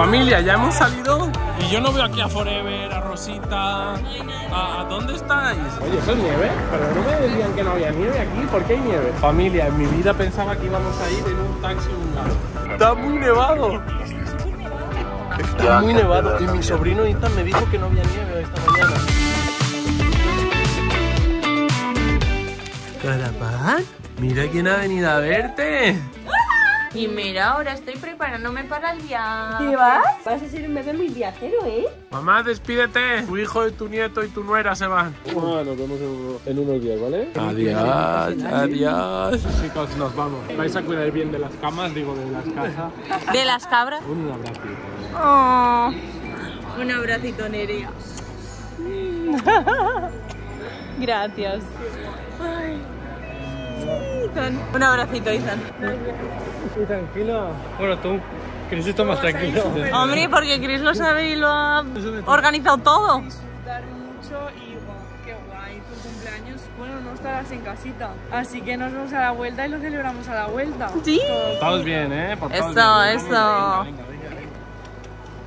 Familia, ya hemos salido y yo no veo aquí a Forever, a Rosita. ¿A, a dónde estáis? Oye, ¿eso es nieve? Pero no me decían que no había nieve aquí. ¿Por qué hay nieve? Familia, en mi vida pensaba que íbamos a ir en un taxi a un lado. Está muy nevado. Está muy nevado. Y mi sobrino Ethan me dijo que no había nieve esta mañana. Carapán, mira quién ha venido a verte. Y mira, ahora estoy preparándome para el viaje. ¿Qué vas? Vas a ser un bebé muy viajero, ¿eh? Mamá, despídete. Tu hijo y tu nieto y tu nuera se van. nos vemos en, unos días, ¿vale? Adiós, adiós. Chicos, nos vamos. Vais a cuidar bien de las camas, digo, de las casas. ¿De las cabras? Un abrazo. Oh, un abracito, Nerea. Gracias. Ethan. Un abracito, Ethan. Estoy tranquilo. Bueno, tú. Chris está más tranquilo. Hombre, porque Chris lo sabe y lo ha organizado todo. disfrutar mucho y qué guay tu cumpleaños. Bueno, no estarás en casita. Así que nos vemos a la vuelta y lo celebramos a la vuelta. Sí. Portaos bien, ¿eh? Portaos Eso, bien. eso.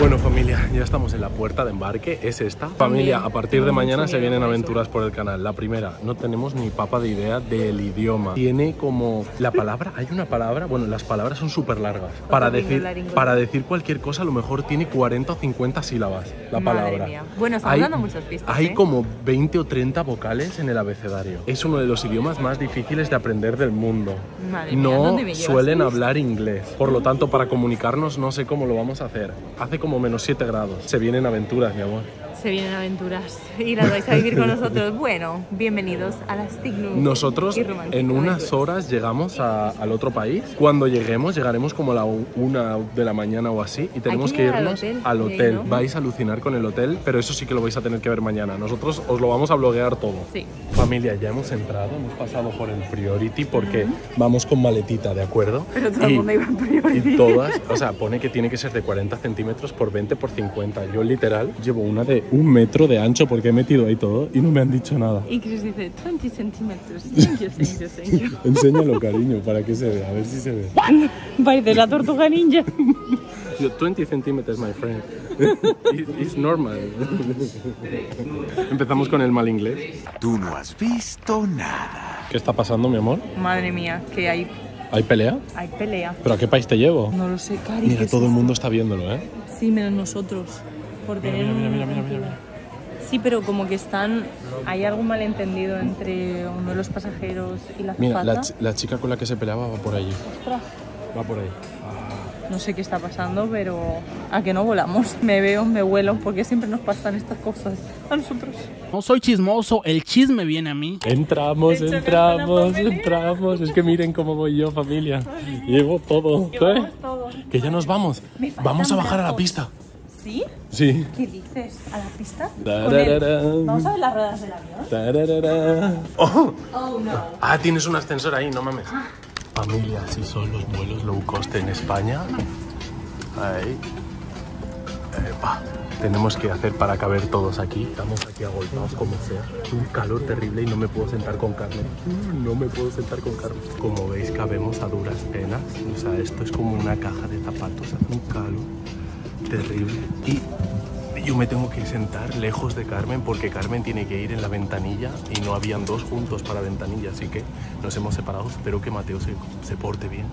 Bueno familia, ya estamos en la puerta de embarque, es esta. Familia, a partir de mañana se vienen aventuras por el canal. La primera, no tenemos ni papa de idea del idioma. Tiene como la palabra, hay una palabra, bueno, las palabras son súper largas. Para decir, para decir cualquier cosa a lo mejor tiene 40 o 50 sílabas la palabra. Bueno, Hay- dando muchas pistas, Hay ¿eh? como 20 o 30 vocales en el abecedario. Es uno de los idiomas más difíciles de aprender del mundo. No ¿dónde me llevas suelen hablar inglés. Por lo tanto, para comunicarnos no sé cómo lo vamos a hacer. Hace como menos 7 grados. Se vienen aventuras, mi amor. Se vienen aventuras y las vais a vivir con nosotros. Bueno, bienvenidos a las Tignus. Nosotros en unas horas llegamos a- al otro país. Cuando lleguemos, llegaremos como a la una de la mañana o así y tenemos que que al irnos hotel, al hotel. ¿no? Vais a alucinar con el hotel, pero eso sí que lo vais a tener que ver mañana. Nosotros os lo vamos a bloguear todo. Sí. Familia, ya hemos entrado, hemos pasado por el Priority porque vamos con maletita, ¿de acuerdo? Pero todo el mundo iba en Priority. Y todas, o sea, pone que tiene que ser de 40 centímetros por 20 por 50. Yo literal llevo una de un metro de ancho porque he metido ahí todo y no me han dicho nada. Y Chris dice 20 centímetros. Thank you, thank you, thank you. Enséñalo, cariño, para que se vea, a ver si se ve. Parece la tortuga ninja. Yo, 20 centímetros, my friend. It- It's normal. Empezamos con el mal inglés. Tú no has visto nada. ¿Qué está pasando, mi amor? Madre mía, que hay, ¿Hay pelea? hay pelea. ¿Pero a qué país te llevo? No lo sé, Cari. Mira, ¿qué todo es el mundo está viéndolo, ¿eh? Sí, menos nosotros. Por tener mira, mira, un- mira, mira, mira. Sí, pero como que están. Hay algún malentendido entre uno de los pasajeros y la Mira, la, chi- la chica con la que se peleaba va por allí. Ostras, Va por ahí. No sé qué está pasando, pero a que no volamos. Me veo, me vuelo, porque siempre nos pasan estas cosas a nosotros. No soy chismoso, el chisme viene a mí. Entramos, entramos, entramos. Es que miren cómo voy yo, familia. Llevo todo. ¿eh? Todo. Que ya nos vamos. Vamos a bajar a la pista. ¿Sí? Sí. ¿Qué dices? ¿A la pista? Con. Vamos a ver las ruedas del avión. Tararara. ¡Oh! Oh, no. Ah, tienes un ascensor ahí, no mames. Familia, si son los vuelos low cost en España. Ahí. Epa. Tenemos que hacer para caber todos aquí. Estamos aquí agolpados como sea. Un calor terrible y no me puedo sentar con Carmen. Mm, No me puedo sentar con Carmen. Como veis, cabemos a duras penas. O sea, esto es como una caja de zapatos. Hace un calor terrible. Y yo me tengo que sentar lejos de Carmen porque Carmen tiene que ir en la ventanilla y no habían dos juntos para ventanilla, así que nos hemos separado. Espero que Mateo se, se porte bien.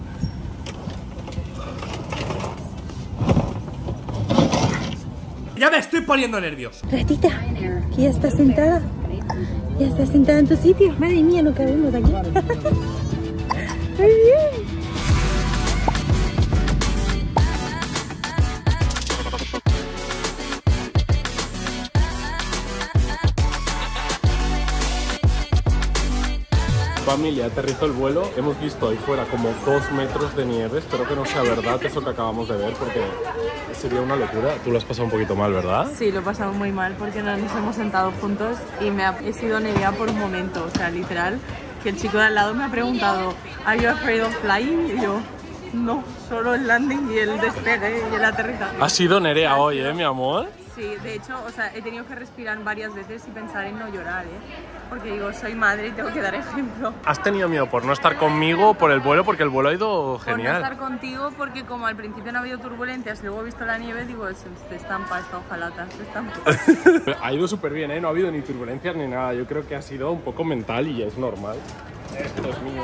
Ya me estoy poniendo nervioso. Ratita, que ya estás sentada. Ya estás sentada en tu sitio. Madre mía, no cabemos aquí. Muy bien. Familia, aterrizó el vuelo. Hemos visto ahí fuera como dos metros de nieve. Espero que no sea verdad eso que acabamos de ver porque sería una locura. Tú lo has pasado un poquito mal, ¿verdad? Sí, lo he pasado muy mal porque no nos hemos sentado juntos y me ha he sido nevia por un momento. O sea, literal, que el chico de al lado me ha preguntado, ¿Are you afraid of flying? Y yo, no, solo el landing y el despegue y el aterrizaje. Ha sido Nerea hoy, ¿eh, mi amor? Sí, de hecho, o sea, he tenido que respirar varias veces y pensar en no llorar, ¿eh? Porque digo, soy madre y tengo que dar ejemplo. ¿Has tenido miedo por no estar conmigo por el vuelo? Porque el vuelo ha ido Por no genial. estar contigo, porque como al principio no ha habido turbulencias y luego he visto la nieve, digo, se, se estampa esta hojalata, se estampa. Ha ido súper bien, ¿eh? No ha habido ni turbulencias ni nada. Yo creo que ha sido un poco mental y es normal. Esto es mío.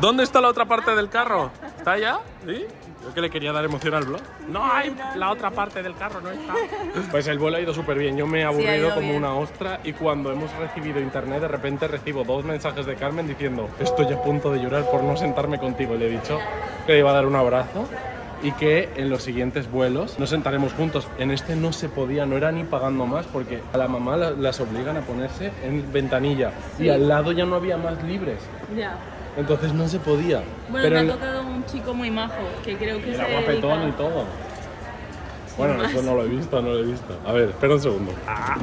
¿Dónde está la otra parte del carro? ¿Está allá? ¿Sí? Yo que le quería dar emoción al blog. No hay la otra parte del carro, no está. Pues el vuelo ha ido súper bien. Yo me he ha aburrido ido como bien. una ostra y cuando hemos recibido internet de repente recibo dos mensajes de Carmen diciendo estoy a punto de llorar por no sentarme contigo. Y le he dicho que le iba a dar un abrazo y que en los siguientes vuelos nos sentaremos juntos. En este no se podía, no era ni pagando más porque a la mamá la- las obligan a ponerse en ventanilla y al lado ya no había más libres. ya. Entonces no se podía. Bueno, Pero me ha tocado un chico muy majo, que creo que era se guapetón y dedica... todo. Bueno, más. eso no lo he visto, no lo he visto. A ver, espera un segundo. Ah,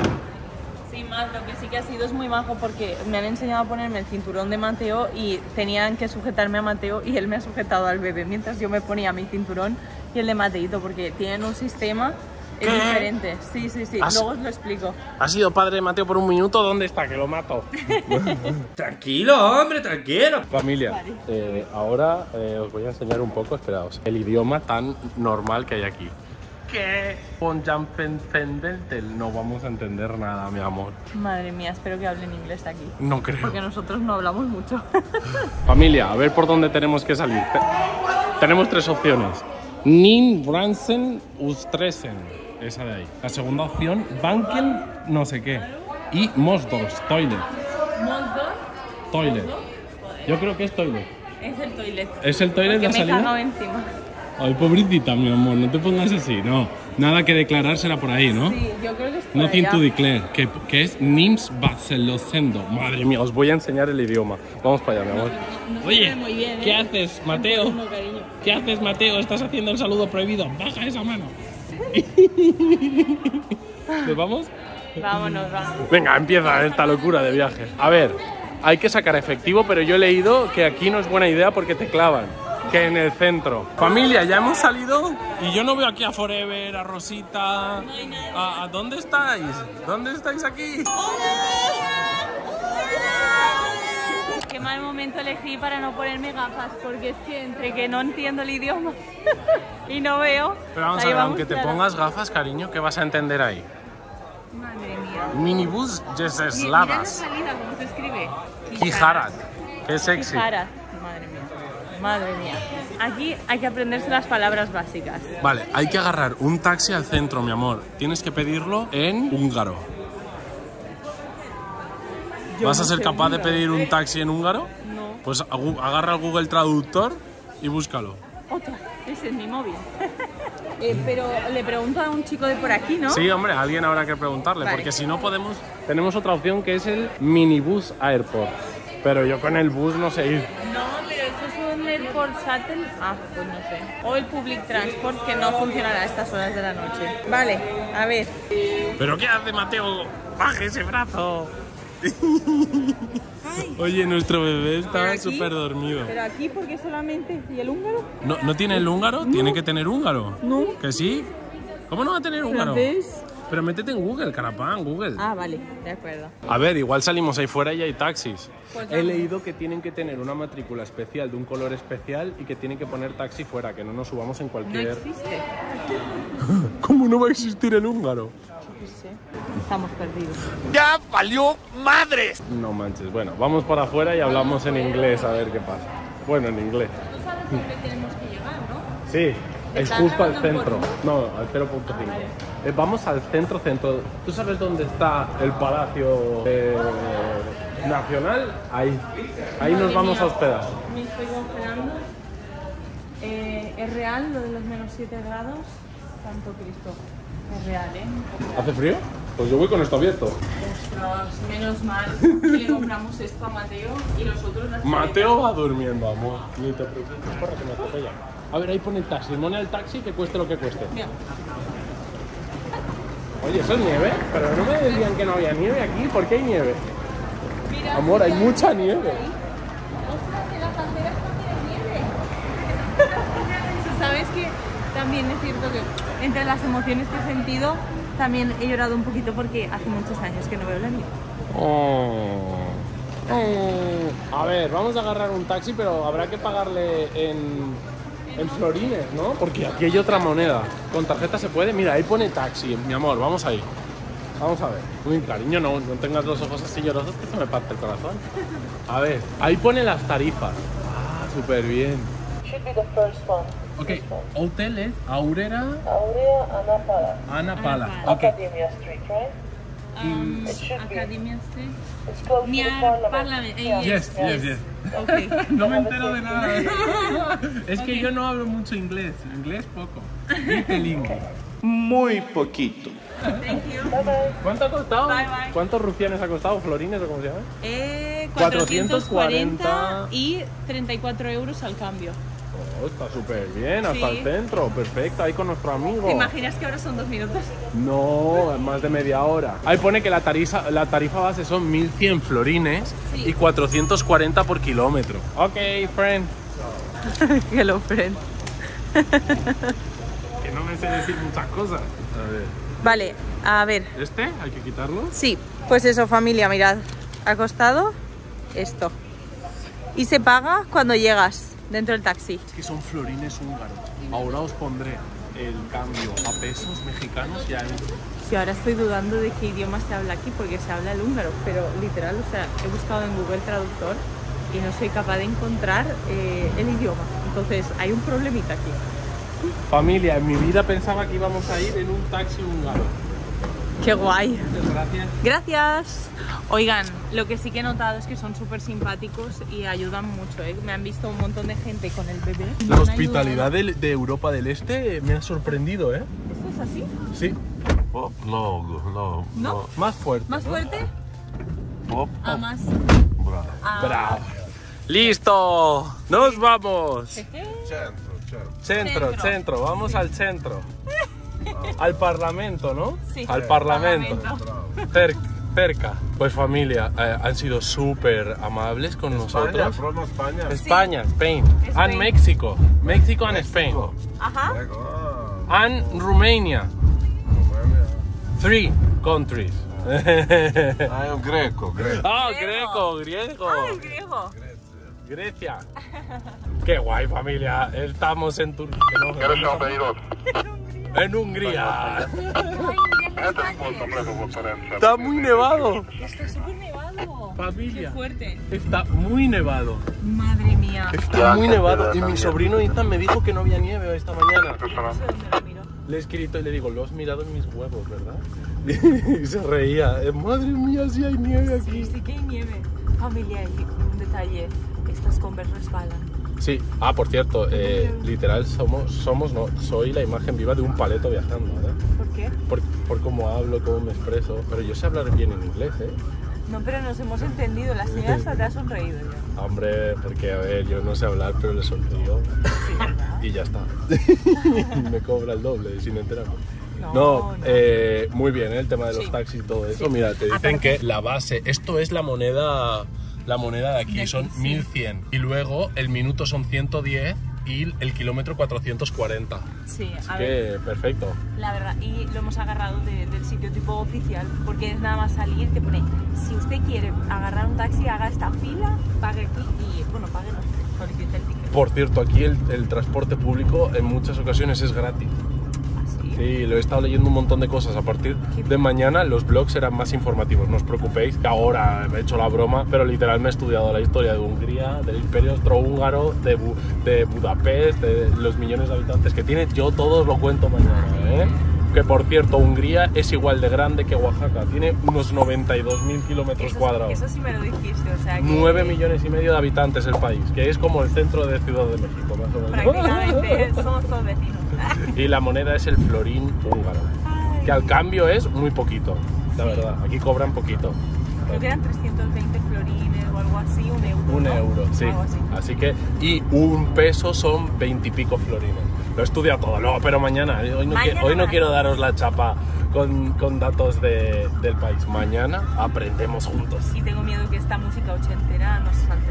Sin más, lo que sí que ha sido es muy majo porque me han enseñado a ponerme el cinturón de Mateo y tenían que sujetarme a Mateo y él me ha sujetado al bebé mientras yo me ponía mi cinturón y el de Mateito porque tienen un sistema es diferente. Sí, sí, sí. ¿Has- Luego os lo explico. ¿Ha sido padre de Mateo por un minuto? ¿Dónde está? Que lo mato. Tranquilo, hombre, tranquilo. Familia, eh, ahora eh, os voy a enseñar un poco, esperaos, el idioma tan normal que hay aquí. ¿Qué? Con Jampenfendeltel no vamos a entender nada, mi amor. Madre mía, espero que hablen inglés aquí. No creo. Porque nosotros no hablamos mucho. Familia, a ver por dónde tenemos que salir. Te- tenemos tres opciones. Nin, Bransen, Ustresen. Esa de ahí. La segunda opción, Banken, no sé qué. Y Mosdors, Toilet. Moldor Toilet. Yo creo que es Toilet. es el toilet. ¿Es el toilet Porque la me he salida? cagado encima. Ay, pobrecita, mi amor, no te pongas así, no. Nada que declarársela por ahí, ¿no? Sí, yo creo que es por Nothing allá. to declare, que, que es Nims Barcelocendo. Madre mía, os voy a enseñar el idioma. Vamos para allá, mi amor. No se Oye, muy bien, ¿qué ¿eh? haces, Mateo? No. ¿Qué haces, Mateo? Estás haciendo el saludo prohibido. Baja esa mano. ¿Nos vamos? Vámonos, vamos. Venga, empieza esta locura de viaje. A ver, hay que sacar efectivo, pero yo he leído que aquí no es buena idea porque te clavan. Que en el centro. Familia, ya hemos salido y yo no veo aquí a Forever, a Rosita. ¿A, a dónde estáis? ¿Dónde estáis aquí? Qué mal momento elegí para no ponerme gafas, porque es que entre que no entiendo el idioma y no veo. Pero vamos a ver, aunque te pongas gafas, cariño, ¿qué vas a entender ahí? Madre mía. Minibus Mi- Mira la Yeseslavas. salida, ¿cómo se escribe? Kijarat. Qué sexy. Kijarat. Madre mía. Madre mía. Aquí hay que aprenderse las palabras básicas. Vale, hay que agarrar un taxi al centro, mi amor. Tienes que pedirlo en húngaro. Yo ¿Vas a no ser capaz de húngaro. pedir un taxi en húngaro? No. Pues agarra el Google Traductor y búscalo. Otra. Ese es mi móvil. Eh, pero le pregunto a un chico de por aquí, ¿no? Sí, hombre, a alguien habrá que preguntarle, Vale. porque si no podemos... Tenemos otra opción que es el minibus airport. Pero yo con el bus no sé ir. No, pero eso es un airport shuttle. Ah, pues no sé. O el public transport que no funcionará a estas horas de la noche. Vale, a ver. ¿Pero qué hace, Mateo? ¡Baje ese brazo! Oye, nuestro bebé aquí- súper dormido. Pero aquí, porque solamente? ¿Y el húngaro? ¿No, ¿No tiene el húngaro? Tiene que tener húngaro. No. ¿Que sí? ¿Cómo no va a tener húngaro? ¿Francés? Pero métete en Google, carapán, Google. Ah, vale, de acuerdo. A ver, igual salimos ahí fuera y hay taxis. Pues He leído que tienen que tener una matrícula especial de un color especial y que tienen que poner taxi fuera, que no nos subamos en No cualquier... existe. ¿Cómo no va a existir el húngaro? Sé. Estamos perdidos. ¡Ya valió madres! No manches. Bueno, vamos para afuera y hablamos en inglés a ver qué pasa. Bueno, en inglés. Tú sabes dónde tenemos que llegar, ¿no? Sí, es ¿Estás justo al centro. No, al 0.5. Eh, vamos al centro, centro. ¿Tú sabes dónde está el Palacio eh, Nacional? Ahí. Ahí nos vamos mía. a hospedar. Me estoy congelando. Eh, es real lo de los menos 7 grados. Santo Cristo. Es real, ¿eh? ¿Hace frío? Pues yo voy con esto abierto. Ostras, menos mal que le compramos esto a Mateo y nosotros las Mateo va durmiendo, amor. Ni te preocupes, que me atropella. A ver, ahí pone el taxi. Pone el taxi que cueste lo que cueste. Mira, Oye, ¿eso es nieve? Pero no me decían que no había nieve aquí. ¿Por qué hay nieve? mira, Amor, hay mucha nieve. Ostras, en las aceras también hay nieve. ¿Sabes que también es cierto que entre las emociones que he sentido, también he llorado un poquito porque hace muchos años que no veo la nieve. Oh. Oh. A ver, vamos a agarrar un taxi, pero habrá que pagarle en, en florines, ¿no? Porque aquí hay otra moneda. Con tarjeta se puede. Mira, ahí pone taxi, mi amor, vamos ahí. Vamos a ver. Muy cariño, no, no tengas los ojos así llorosos que se me parte el corazón. A ver, ahí pone las tarifas. Ah, súper bien. Should be the first one. Ok, hotel es Aurera Aurea Anapala. Ana Pala. Pala. Ok, Academia Street, right? Um, It should be. Academia Street. It's close to the Near parliament. Parliament. Yeah. yes, yes, yes. Ok. No me entero de nada. Es que yo no hablo mucho inglés, inglés poco. Little Muy poquito. Thank you. ¿Cuánto ha costado? Bye, bye. ¿Cuántos rufianes ha costado? ¿Florines o cómo se llama? Eh, 440 440 y 34 euros al cambio. Oh, está súper bien, hasta Sí. el centro, perfecto, ahí con nuestro amigo. ¿Te imaginas que ahora son dos minutos? No, más de media hora. Ahí pone que la tarifa, la tarifa base son 1100 florines Sí. y 440 por kilómetro. Ok, friend. Hello, friend. Que no me sé decir muchas cosas. A ver. Vale, a ver. ¿Este? ¿Hay que quitarlo? Sí, pues eso, familia, mirad. Ha costado esto. Y se paga cuando llegas dentro del taxi. Es que son florines húngaros. Ahora os pondré el cambio a pesos mexicanos ya en... Sí, ahora estoy dudando de qué idioma se habla aquí porque se habla el húngaro, pero literal, o sea, he buscado en Google Traductor y no soy capaz de encontrar eh, el idioma. Entonces, hay un problemita aquí. Familia, en mi vida pensaba que íbamos a ir en un taxi húngaro. Qué guay. Gracias. Gracias. Oigan, lo que sí que he notado es que son súper simpáticos y ayudan mucho. ¿eh? Me han visto un montón de gente con el bebé. La hospitalidad de, de Europa del Este me ha sorprendido, ¿eh? ¿Esto es así? Sí. Pop, no, no, ¿No? Más fuerte. ¿Más fuerte? Pop, Ah, más. bravo. Ah. Bravo. ¡Listo! ¡Nos vamos! Centro, centro. Centro, Centro. centro, vamos al centro. Al parlamento, ¿no? Sí. Al parlamento. Parlamento. Cer- cerca. Pues familia, eh, han sido súper amables con España, nosotros. promo España. España, Spain, Spain. and México. México and Spain. Ajá. Ah, And Romania. Romania. Three countries. Ah, un greco, greco. Ah, greco, griego. ¡Ay, griego! Grecia. Qué guay familia. Estamos en Turquía. En Hungría. Está muy nevado. Está súper nevado. Familia. Qué fuerte. Está muy nevado. Madre mía. Está muy nevado. Y mi sobrino Ethan me dijo que no había nieve esta mañana. Le he escrito y le digo, lo has mirado en mis huevos, ¿verdad? Y se reía. Eh, Madre mía, si hay nieve aquí. Sí que hay nieve. Familia, un detalle. Estas Converse resbalan. Sí. Ah, por cierto, eh, literal somos, somos, no, soy la imagen viva de un paleto viajando, ¿eh? ¿Por qué? Por, por cómo hablo, cómo me expreso. Pero yo sé hablar bien en inglés, ¿eh? No, pero nos hemos entendido. La señora hasta te ha sonreído ya. Hombre, porque a ver, yo no sé hablar, pero le sonrío. Sí, ¿verdad? Y ya está. me cobra el doble sin enterarme. No, No, no. eh, muy bien, ¿eh? el tema de los Sí. taxis y todo eso. Sí. Mira, te Ah, dicen que la base, esto es la moneda, la moneda de aquí, De aquí, son sí. 1100. Y luego el minuto son 110 y el kilómetro 440. Sí, Así a ver. que perfecto. La verdad, y lo hemos agarrado de- del sitio tipo oficial, porque es nada más salir, te pone, si usted quiere agarrar un taxi, haga esta fila, pague aquí y, bueno, pague no, solicite el ticket. Por cierto, aquí el, el transporte público en muchas ocasiones es gratis. Sí, lo he estado leyendo un montón de cosas. A partir de mañana los blogs serán más informativos, no os preocupéis, que ahora he hecho la broma, pero literal me he estudiado la historia de Hungría, del imperio austrohúngaro, de, Bu- de Budapest, de los millones de habitantes que tiene. Yo todos lo cuento mañana, ¿eh? Que por cierto, Hungría es igual de grande que Oaxaca, tiene unos 92.000 kilómetros cuadrados. eso sí me lo dijiste, o sea que... 9 millones y medio de habitantes el país, que es como el centro de Ciudad de México, más o menos. Prácticamente somos todos vecinos. Y la moneda es el florín húngaro. Que al cambio es muy poquito, la verdad. Aquí cobran poquito. Creo que eran 320 florines o algo así, un euro. Un ¿no? euro, sí. Así. Así que, y un peso son veintipico florines. Lo he estudiado todo, luego, pero mañana, eh, hoy no, Mañana quiero, hoy no más. quiero daros la chapa con, con datos de- del país. Mañana aprendemos juntos. Y tengo miedo que esta música ochentera nos salte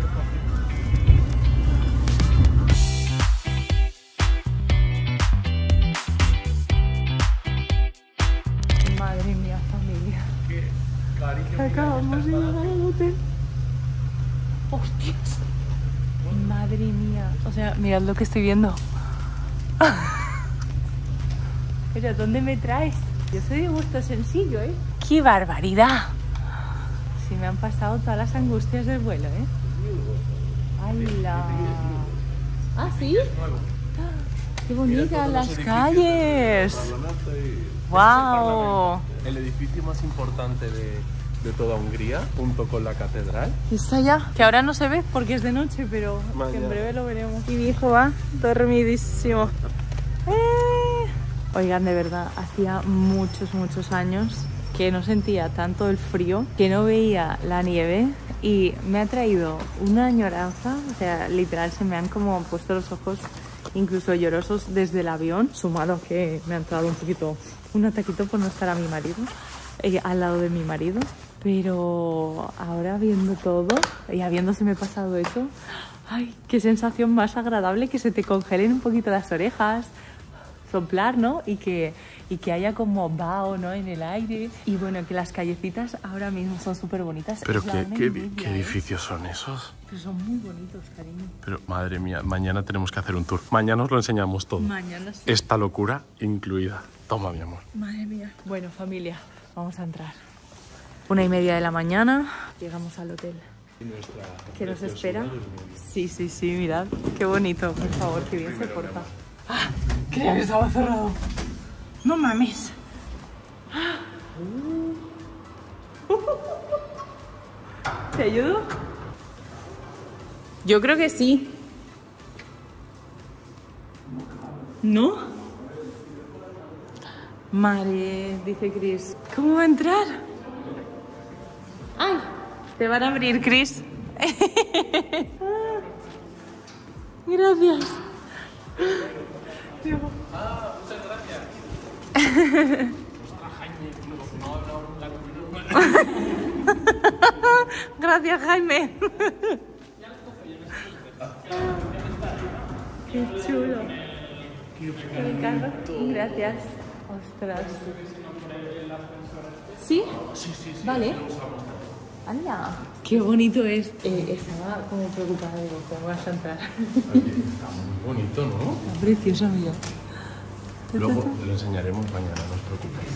mirad lo que estoy viendo. Pero ¿dónde me traes? Yo soy de gusto sencillo, ¿eh? ¡Qué barbaridad! Si me han pasado todas las angustias del vuelo, ¿eh? ¡Hala! ¿Ah, sí? ¡Qué bonitas las calles! ¡Wow! El edificio más importante de, de toda Hungría, junto con la catedral. Está allá. Que ahora no se ve porque es de noche, pero que en breve lo veremos. Y mi hijo va dormidísimo. Eh. Oigan, de verdad, hacía muchos, muchos años que no sentía tanto el frío, que no veía la nieve y me ha traído una añoranza, o sea, literal se me han como puesto los ojos incluso llorosos desde el avión, sumado a que me ha entrado un poquito un ataquito por no estar a mi marido, eh, al lado de mi marido. Pero ahora viendo todo y habiéndoseme pasado eso, ay, qué sensación más agradable que se te congelen un poquito las orejas, soplar, ¿no? Y que, y que haya como vaho, ¿no? En el aire. Y bueno, que las callecitas ahora mismo son súper bonitas. Pero qué, qué ¿eh? edificios son esos. Pero son muy bonitos, cariño. Pero madre mía, mañana tenemos que hacer un tour. Mañana os lo enseñamos todo. Mañana sí. Esta locura incluida. Toma, mi amor. Madre mía. Bueno, familia, vamos a entrar. Una y media de la mañana, llegamos al hotel. ¿Qué nos espera? Sí, sí, sí, mirad. Qué bonito, por favor, qué bien se porta. ¡Ah! Creía que estaba cerrado. No mames. ¡Ah! ¿Te ayudo? Yo creo que sí. ¿No? Madre, dice Chris. ¿Cómo va a entrar? ¡Ay! Te van a abrir, Chris. Gracias. Gracias, Jaime. Qué chulo. Ricardo, gracias. Ostras. ¿Sí? Sí, sí, sí. Vale. ¡Hala! ¡Qué bonito es! Eh, estaba como preocupada, digo, ¿cómo vas a entrar? Está muy bonito, ¿no? Está precioso, amigo. Luego lo enseñaremos mañana, no os preocupéis.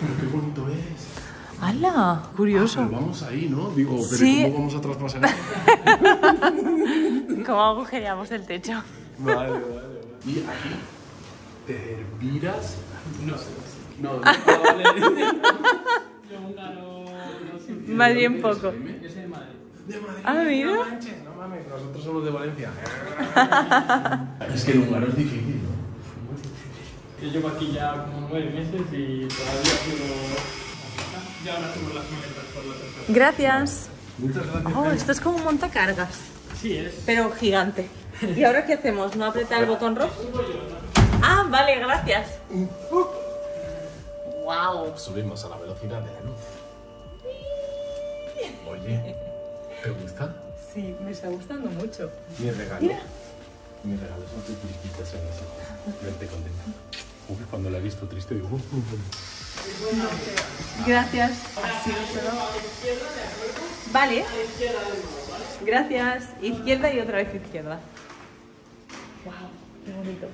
Pero qué bonito es. ¡Hala! Curioso. Pero vamos ahí, ¿no? Digo, pero Sí. ¿cómo vamos a traspasar esto? ¿Cómo agujereamos el techo? Vale, vale, vale. Y aquí, Terviras. No sé. No, Más bien poco. De Madrid. Ah, mira. No manches, no mames, nosotros somos de Valencia. es que el húngaro es difícil, ¿no? Yo llevo aquí ya como nueve meses y todavía quiero... Ya ahora hacemos las maletas por la tercera. Gracias. Muchas gracias. Oh, esto es como un montacargas, Sí, es. pero gigante. ¿Y ahora qué hacemos? ¿No apretar el botón rojo? Ah, vale, gracias. Wow. Subimos a la velocidad de la luz. Oye, ¿te gusta? Sí, me está gustando mucho. Mi regalo. Mira. Mi regalo son tus tristitas en eso. Verte contenta. Uy, cuando la he visto triste digo, "Uf, uf, uf". Gracias. Solo- Vale. Gracias. Izquierda y otra vez izquierda. Wow, qué bonito.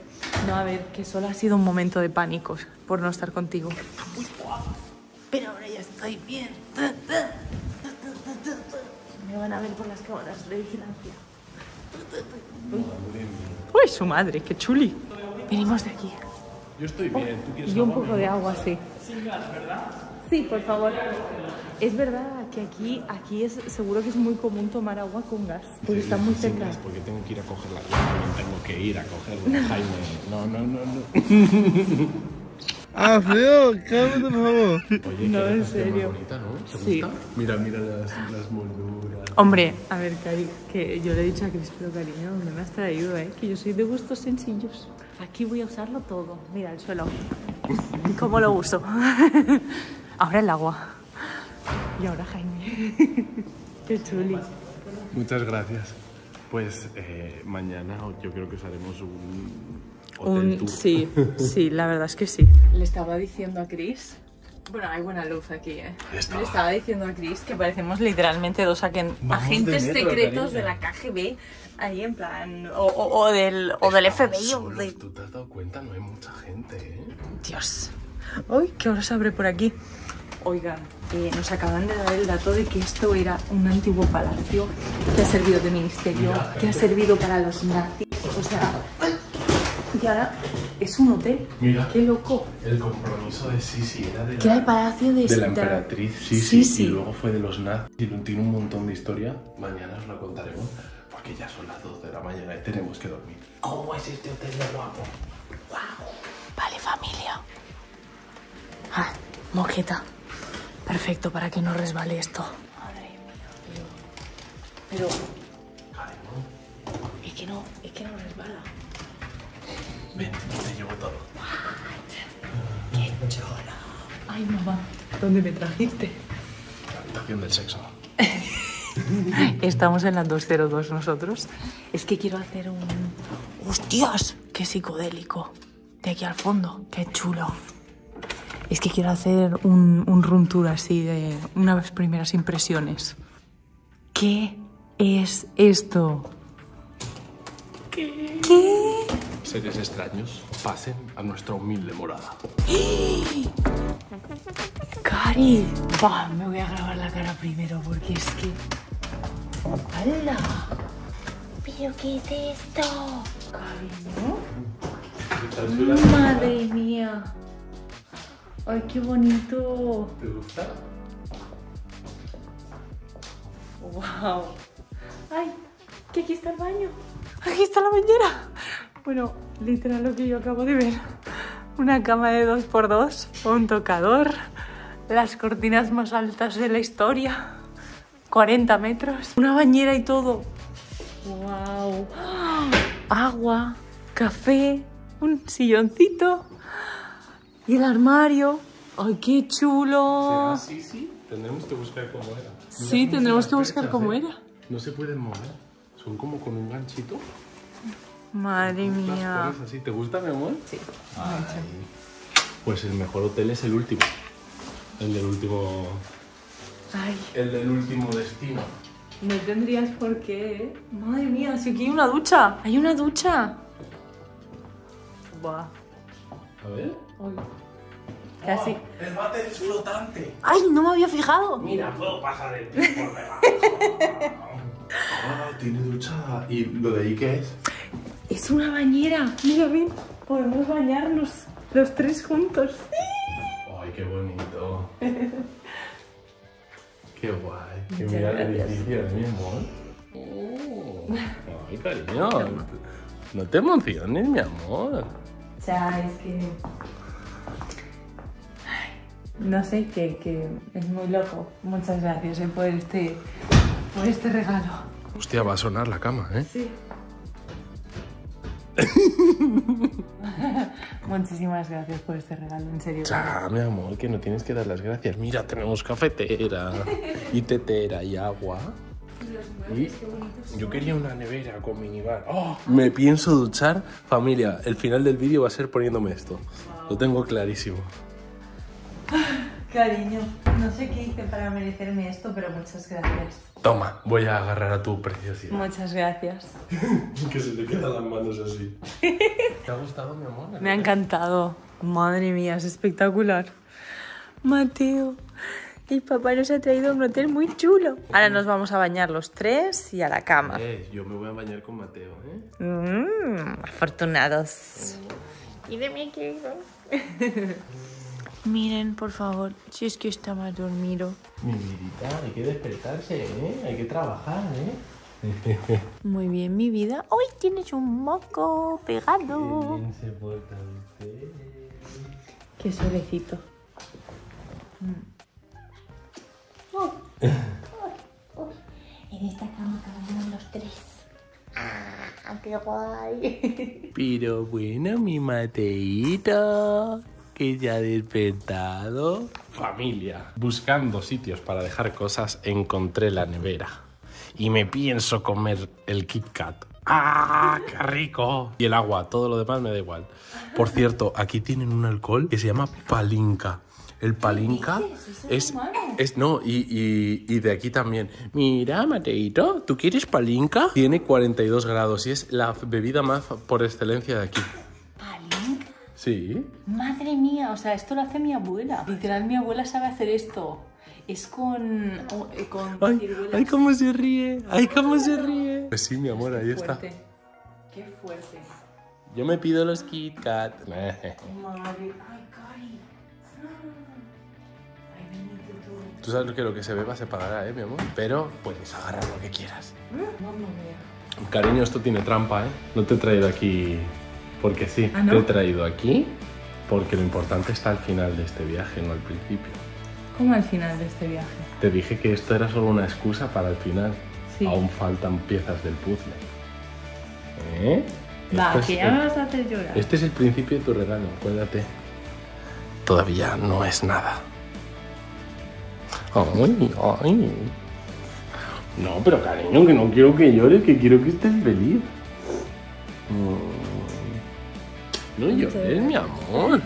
No, a ver, que solo ha sido un momento de pánico por no estar contigo. Pero ahora ya estoy bien. Me van a ver por las cámaras de vigilancia. Uy, su madre, qué chuli. Venimos de aquí. Yo estoy bien, ¿tú quieres Y un poco de agua, sí. Sí, por favor. Es verdad que aquí, aquí es seguro que es muy común tomar agua con gas, porque está muy cerca. gas, porque tengo que ir a cogerla. También tengo que ir a cogerla. Jaime, no, no, no, no. Ah, feo, cállate, por favor. Oye, No, qué en serio. bonita, ¿no? ¿Te Sí. gusta? Mira, mira las, las molduras. Hombre, a ver, Cari, que yo le he dicho a Cris, pero cariño, ¿dónde me has traído, eh? Que yo soy de gustos sencillos. Aquí voy a usarlo todo. Mira, el suelo. ¿Cómo lo uso? Ahora el agua. Y ahora Jaime. Qué chuli. Muchas gracias. Pues eh, mañana yo creo que os haremos un hotel Un, tour. sí, sí, la verdad es que sí. Le estaba diciendo a Chris Bueno, hay buena luz aquí, ¿eh? Le estaba diciendo a Chris que parecemos literalmente dos agentes de metro, secretos de la KGB. Ahí en plan... O, o- o del, o del FBI o de... ¿Tú te has dado cuenta? No hay mucha gente, ¿eh? Dios. Uy, ¿qué hora se abre por aquí? Oigan, eh, nos acaban de dar el dato de que esto era un antiguo palacio que ha servido de ministerio, que ha servido para los nazis. O sea, y ahora es un hotel. Mira. Qué loco. El compromiso de Sisi era de Que era el la, palacio de, de la emperatriz Sisi Sí, sí. y luego fue de los nazis y tiene un montón de historia. Mañana os la contaremos porque ya son las 2 de la mañana y tenemos que dormir. ¿Cómo es este hotel de guapo? Vale, familia. Ah, moqueta. Perfecto para que no resbale esto. Madre mía, pero. Pero. Es que no, es que no resbala. Ven, te llevo todo. Ay, mamá, ¿dónde me trajiste? La habitación del sexo. Estamos en la 202 nosotros. Es que quiero hacer un... ¡Hostias! ¡Qué psicodélico! De aquí al fondo. ¡Qué chulo! Es que quiero hacer un, un room tour así de unas primeras impresiones. ¿Qué es esto? ¿Qué? ¿Qué? Seres extraños, pasen a nuestra humilde morada. Cari. Bah, me voy a grabar la cara primero porque es que... ¡Hala! ¿Pero qué es esto? Cariño. Madre mía. Ay, qué bonito. ¿Te gusta? Wow. Ay, que aquí está el baño. Aquí está la bañera. Bueno, literal lo que yo acabo de ver. Una cama de dos por dos, un tocador, las cortinas más altas de la historia, 40 metros, una bañera y todo. Wow. Agua, café, un silloncito y el armario. Ay, qué chulo. sí, sí. Tendremos que buscar cómo era. Sí, tendremos que buscar cómo era. No se pueden mover. Son como con un ganchito. Madre mía. así. ¿Te gusta, mi amor? Sí. Pues el mejor hotel es el último. El del último. Ay, El del último destino. no tendrías por qué. ¿eh? Madre mía, si aquí hay una ducha. Hay una ducha. Buah. A ver. Uy. Casi. El váter es flotante. ¡Ay, no me había fijado! Mira, puedo pasar el tiempo por debajo. Ah, tiene ducha. ¿Y lo de ahí qué es? Es una bañera. Mira, ven. Podemos bañarnos los tres juntos. Ay, qué bonito. qué guay. Muchas mira el edificio, ¿eh, mi amor. Oh. Ay, cariño. No te emociones, mi amor. O sea, es que. No sé, que, que es muy loco. Muchas gracias eh, por, este, por este regalo. Hostia, va a sonar la cama, ¿eh? Sí. Muchísimas gracias por este regalo, en serio. Ya, mi amor, que no tienes que dar las gracias. Mira, tenemos cafetera y tetera y agua. Y yo quería una nevera con minibar. ¡Oh! Me pienso duchar. Familia, el final del vídeo va a ser poniéndome esto. Lo tengo clarísimo. Cariño, no sé qué hice para merecerme esto, pero muchas gracias. Toma, voy a agarrar a tu preciosidad. Muchas gracias. que se te quedan las manos así. ¿Te ha gustado, mi amor? Me ha encantado. Madre mía, es espectacular. Mateo, el papá nos ha traído un hotel muy chulo. Ahora nos vamos a bañar los tres y a la cama. Eh, yo me voy a bañar con Mateo, ¿eh? Mmm, afortunados. Y de mi querido. Miren, por favor, si es que más dormido. Mi vidita, hay que despertarse, ¿eh? Hay que trabajar, ¿eh? Muy bien, mi vida. Hoy tienes un moco pegado. Bien se porta usted. Qué suavecito. En esta cama cabemos los tres. ¡Ah, qué guay! Pero bueno, mi Mateito, que ya ha despertado. Familia. Buscando sitios para dejar cosas, encontré la nevera. Y me pienso comer el Kit Kat. ¡Ah, qué rico! Y el agua, todo lo demás me da igual. Por cierto, aquí tienen un alcohol que se llama Palinka. El palinka es, es. No, y, y- y de aquí también. Mira, Mateito, ¿tú quieres palinka? Tiene 42 grados y es la bebida más por excelencia de aquí. Sí. Madre mía, o sea, esto lo hace mi abuela. Literal, mi abuela sabe hacer esto. Es con. eh, con Ay, ciruelas. ay, cómo se ríe. Ay, cómo se ríe. Pues sí, mi amor, ahí está. Fuerte. Qué fuerte. Yo me pido los Kit Kat. Madre. Ay, Cari. Ay, bendito tú. Tú sabes que lo que se beba se pagará, ¿eh, mi amor? Pero puedes agarrar lo que quieras. Mamma mía. Cariño, esto tiene trampa, ¿eh? No te he traído aquí porque sí. ¿Ah, no? Te he traído aquí porque lo importante está al final de este viaje, no al principio. ¿Cómo al final de este viaje? Te dije que esto era solo una excusa para el final. Sí. Aún faltan piezas del puzzle. ¿Eh? Va, que ya el- me vas a hacer llorar. Este es el principio de tu regalo, acuérdate. Todavía no es nada. Ay, ay. No, pero cariño, que no quiero que llores, que quiero que estés feliz. Mm. No llores, mi amor.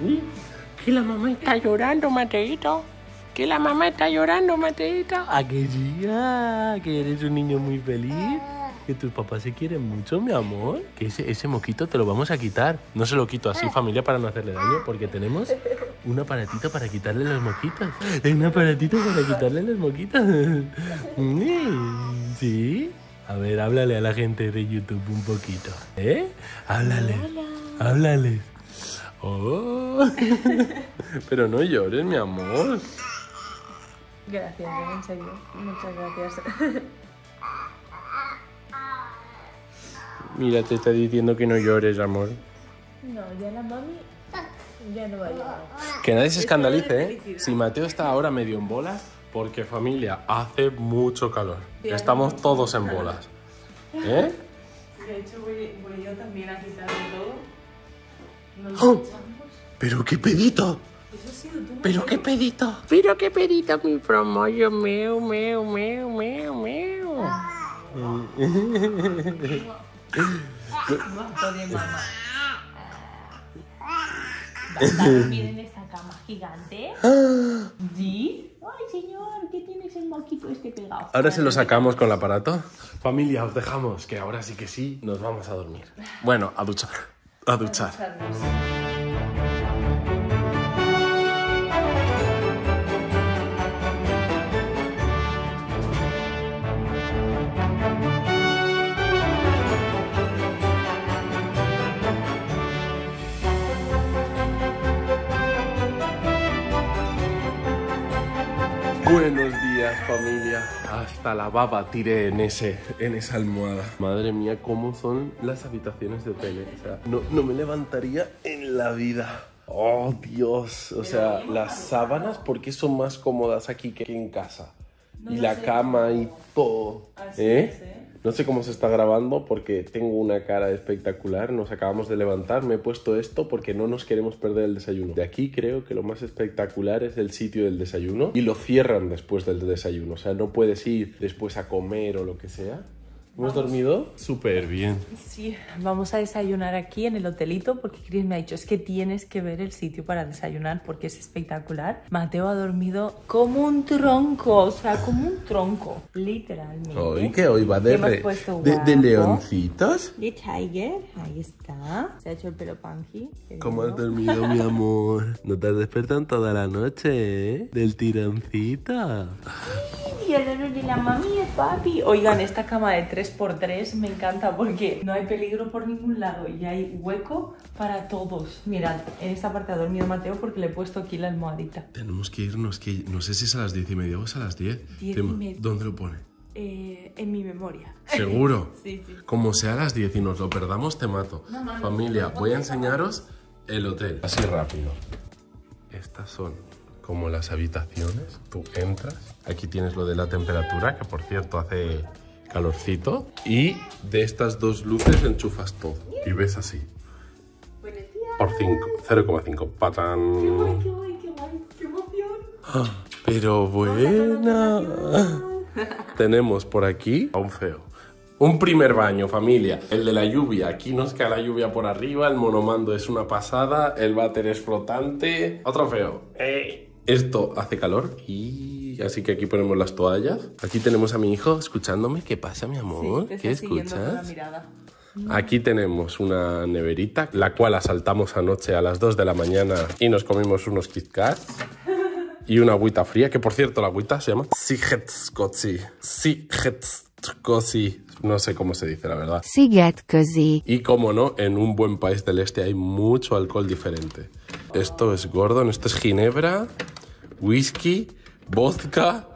Sí. Que la mamá está llorando, Mateito. Que la mamá está llorando, Mateito. ¿A que sí? Ah, que eres un niño muy feliz. Que tus papás se quieren mucho, mi amor. Que ese, ese moquito te lo vamos a quitar. No se lo quito así, familia, para no hacerle daño, porque tenemos un aparatito para quitarle los moquitos. Un aparatito para quitarle los moquitos. ¿Sí? A ver, háblale a la gente de YouTube un poquito. ¿Eh? Háblale. Háblale. Oh. Pero no llores, mi amor. Gracias, en serio. Muchas gracias. Mira, te está diciendo que no llores, amor. No, ya la mami ya no va a llorar. Que nadie se escandalice, ¿eh? Si Mateo está ahora medio en bolas, porque familia, hace mucho calor. Estamos todos en bolas. ¿Eh? De hecho, voy, voy yo también a quitarle todo. Nos ¡Oh! Pero qué pedito. Eso ha sido tú. Pero qué pedito. Pero qué pedito, mi promollo. Meu, meu, meu, meu, meu. Guapo de mamá. ¿Vas a dormir en esta cama gigante? ¿Sí? Ay, señor, ¿qué tienes el moquito este pegado? Ahora se lo sacamos con el aparato. Familia, os dejamos, que ahora sí que sí, nos vamos a dormir. Bueno, a duchar. A duchar. Buenos días familia. Hasta la baba tiré en ese, en esa almohada. Madre mía, cómo son las habitaciones de hotel. eh. O sea, no, no me levantaría en la vida. Oh Dios. O sea, las sábanas, ¿por qué son más cómodas aquí que en casa? y la cama y todo. ¿Eh? No sé cómo se está grabando porque tengo una cara espectacular. Nos acabamos de levantar. Me he puesto esto porque no nos queremos perder el desayuno. De aquí creo que lo más espectacular es el sitio del desayuno y lo cierran después del desayuno. O sea, no puedes ir después a comer o lo que sea. ¿Hemos dormido? Súper bien. Sí, vamos a desayunar aquí en el hotelito porque Chris me ha dicho es que tienes que ver el sitio para desayunar porque es espectacular. Mateo ha dormido como un tronco, o sea, como un tronco, literalmente. Hoy que hoy va de, ¿Qué hemos re- de, leoncitos. De Tiger, ahí está. Se ha hecho el pelo punky. qué ¿Cómo has dormido, mi amor? No te has despertado toda la noche, ¿eh? Del tironcito. Y el de la mami es papi. Oigan, esta cama de 3x3 me encanta porque no hay peligro por ningún lado y hay hueco para todos. Mirad, en esta parte ha dormido Mateo porque le he puesto aquí la almohadita. Tenemos que irnos, que no sé si es a las diez y media o es a las diez. Diez y Tema, media. ¿Dónde lo pone? Eh, en mi memoria. ¿Seguro? Sí, sí. Como sea a las 10 y nos lo perdamos, te mato. Familia, voy a enseñaros el hotel. Así rápido. Estas son como las habitaciones. Tú entras. Aquí tienes lo de la temperatura, que por cierto hace calorcito. Y de estas dos luces enchufas todo. Y ves así. Por cinco- 0,5. Patán. ¡Qué guay, qué guay, qué emoción! Ah, Pero buena. Tenemos por aquí a un feo, Un primer baño, familia. El de la lluvia. Aquí nos cae la lluvia por arriba. El monomando es una pasada. El váter es flotante. Otro feo. Eh. Esto hace calor y así que aquí ponemos las toallas. Aquí tenemos a mi hijo escuchándome. ¿Qué pasa, mi amor? te ¿Qué escuchas? mirada. Aquí tenemos una neverita, la cual asaltamos anoche a las 2 de la mañana y nos comimos unos Kit Kats. Y una agüita fría, que por cierto la agüita se llama Sigetskotsi. Sigetskotsi. No sé cómo se dice, la verdad. Szigetközi. Y como no, en un buen país del este hay mucho alcohol diferente. Esto es Gordon, esto es Ginebra, whisky, vodka,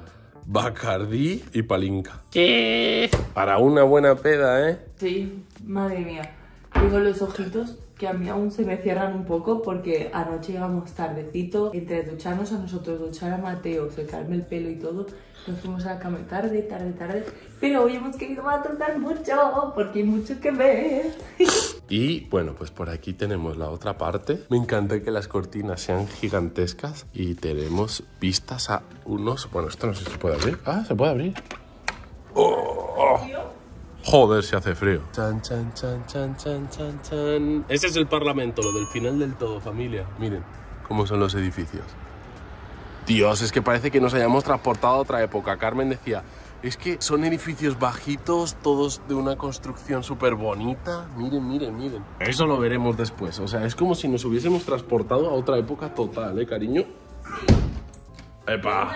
Bacardí y palinka. ¿Qué? Para una buena peda, ¿eh? Sí, madre mía. Tengo los ojitos que a mí aún se me cierran un poco porque anoche llegamos tardecito, entre ducharnos a nosotros, duchar a Mateo, secarme el pelo y todo, nos fuimos a la cama tarde, tarde, tarde, pero hoy hemos querido madrugar mucho porque hay mucho que ver. Y bueno, pues por aquí tenemos la otra parte. Me encanta que las cortinas sean gigantescas y tenemos vistas a unos... Bueno, esto no sé si se puede abrir. Ah, se puede abrir. Oh, oh. Joder, se hace frío. Chan, chan, chan, chan, chan, chan, chan. Ese es el Parlamento, lo del final del todo, familia. Miren cómo son los edificios. Dios, es que parece que nos hayamos transportado a otra época. Carmen decía, es que son edificios bajitos, todos de una construcción súper bonita. Miren, miren, miren. Eso lo veremos después. O sea, es como si nos hubiésemos transportado a otra época total, ¿eh, cariño? ¡Epa!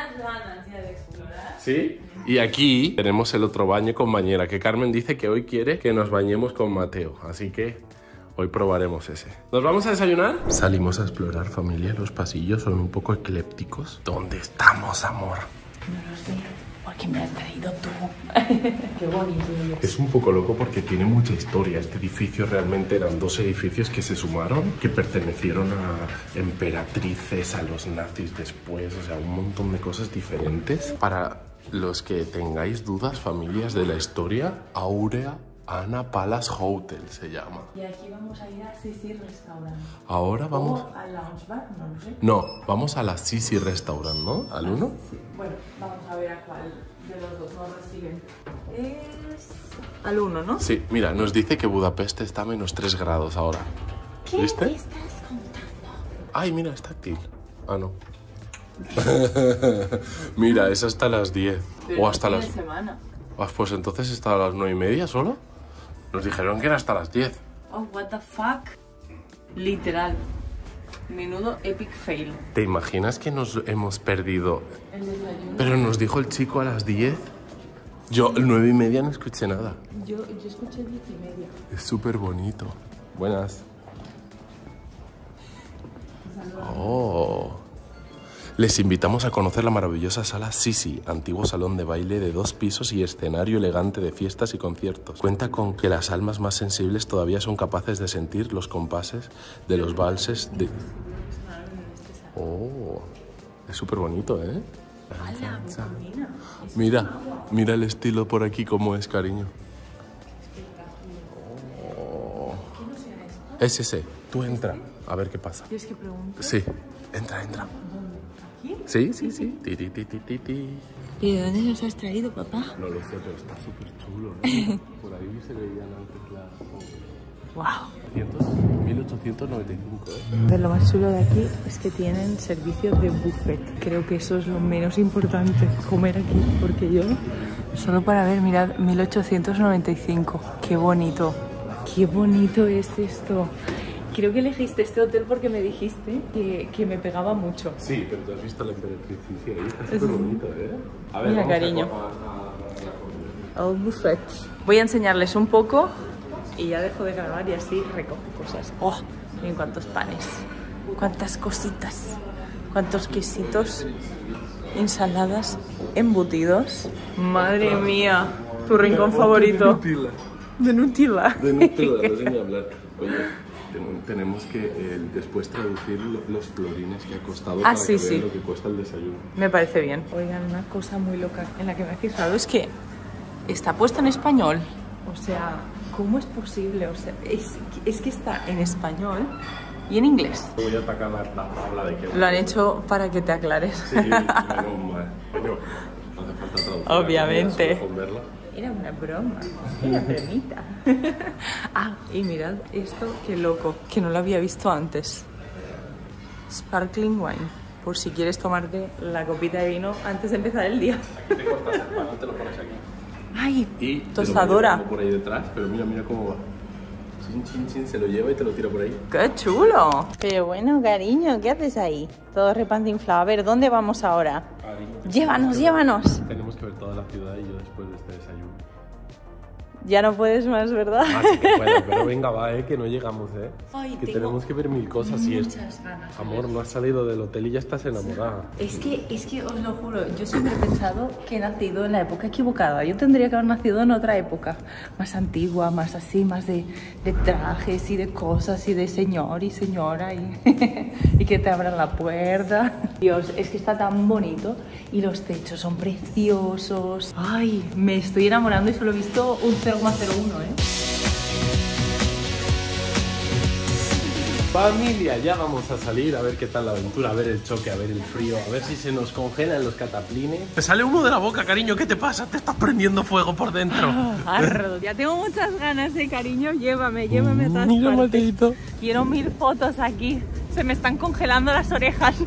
¿Sí? Y aquí tenemos el otro baño con bañera, que Carmen dice que hoy quiere que nos bañemos con Mateo. Así que hoy probaremos ese. ¿Nos vamos a desayunar? Salimos a explorar, familia. Los pasillos son un poco eclépticos. ¿Dónde estamos, amor? No lo sé, porque me has traído tú. Qué bonito. Es un poco loco porque tiene mucha historia. Este edificio realmente eran dos edificios que se sumaron, que pertenecieron a emperatrices, a los nazis después, o sea, un montón de cosas diferentes. Para los que tengáis dudas, familias de la historia, Aurea Ana Palace Hotel se llama. Y aquí vamos a ir a Sisi Restaurant. Ahora vamos... O al Lounge Bar, no lo sé. No, vamos a la Sisi Restaurant, ¿no? ¿Al uno? Sí. Bueno, vamos a ver a cuál de los dos nos reciben. Es al uno, ¿no? Sí, mira, nos dice que Budapest está a menos 3 grados ahora. ¿Viste? estás contando? Ay, mira, es táctil. Ah, no. mira, es hasta las 10. O hasta las... semana. Ah, Pues entonces está a las 9 y media solo. Nos dijeron que era hasta las 10. Oh, what the fuck. Literal. Menudo epic fail. ¿Te imaginas que nos hemos perdido? El desayuno. Pero nos dijo el chico a las 10. Yo, el 9 y media no escuché nada. Yo, yo escuché diez y media. Es súper bonito. Buenas. Oh. Les invitamos a conocer la maravillosa sala Sisi, antiguo salón de baile de dos pisos y escenario elegante de fiestas y conciertos. Cuenta con que las almas más sensibles todavía son capaces de sentir los compases de los valses de... Oh, es súper bonito, ¿eh? Mira, mira el estilo por aquí como es, cariño. Oh. Es ese. Tú entra, a ver qué pasa. ¿Quieres que pregunte? Sí, entra, entra. Sí, sí, sí. Ti, ti, ti, ti, ti, ti. ¿Y de dónde nos has traído, papá? No lo sé, pero está súper chulo, ¿no? Por ahí se veían antes las... ¡Wow! 1895, ¿eh? De lo más chulo de aquí es que tienen servicio de buffet. Creo que eso es lo menos importante, comer aquí, porque yo, solo para ver, mirad, 1895. ¡Qué bonito! ¡Qué bonito es esto! Creo que elegiste este hotel porque me dijiste que, que me pegaba mucho. Sí, pero tú has visto la emperatriz sí, ahí, está súper bonito, ¿eh? A Mira, vamos cariño. a- a- a buffet. Voy a enseñarles un poco y ya dejo de grabar y así recojo cosas. ¡Oh! Miren cuántos panes, cuántas cositas, cuántos quesitos, ensaladas, embutidos. Madre mía, tu rincón favorito. De Nutella. De Nutella, no sé ni hablar. Oye, tenemos que eh, después traducir lo- los florines que ha costado Ah, para sí, que sí. vean lo que cuesta el desayuno. Me parece bien. Oigan, una cosa muy loca en la que me he fijado es que está puesto en español. O sea, ¿cómo es posible? O sea, es, es que está en español y en inglés. Voy a atacar la, la tabla de que... Lo han hecho para que te aclares. Sí, menos mal. No hace falta traducir. Obviamente. Era una broma, era bromita. ah, y mirad esto, qué loco, que no lo había visto antes. Sparkling wine, por si quieres tomarte la copita de vino antes de empezar el día. Te cortas el pan, te lo pones aquí. Ay, Y te lo tostadora. pongo por ahí detrás, pero mira, mira cómo va. Chin, chin, chin, se lo lleva y te lo tira por ahí. ¡Qué chulo! Pero bueno, cariño, ¿qué haces ahí? Todo repantinflado. A ver, ¿dónde vamos ahora? Llévanos, llévanos. Tenemos que ver toda la ciudad y yo después de este desayuno. Ya no puedes más, ¿verdad? Ah, sí que puedo, pero venga, va, eh, que no llegamos, eh. Ay, que tenemos que ver mil cosas y es... muchas ganas Amor, no has salido del hotel y ya estás enamorada. Es que, es que os lo juro, yo siempre he pensado que he nacido en la época equivocada. Yo tendría que haber nacido en otra época, más antigua, más así, más de, de trajes y de cosas y de señor y señora y, y que te abran la puerta. Dios, es que está tan bonito y los techos son preciosos. Ay, me estoy enamorando y solo he visto un 0,01, ¿eh? Familia, ya vamos a salir a ver qué tal la aventura, a ver el choque, a ver el frío, a ver si se nos congelan los cataplines. Te sale humo de la boca, cariño, ¿qué te pasa? Te estás prendiendo fuego por dentro. Arro, ya tengo muchas ganas de cariño, llévame, llévame a todas Mira, partes. Quiero mil fotos aquí. Se me están congelando las orejas.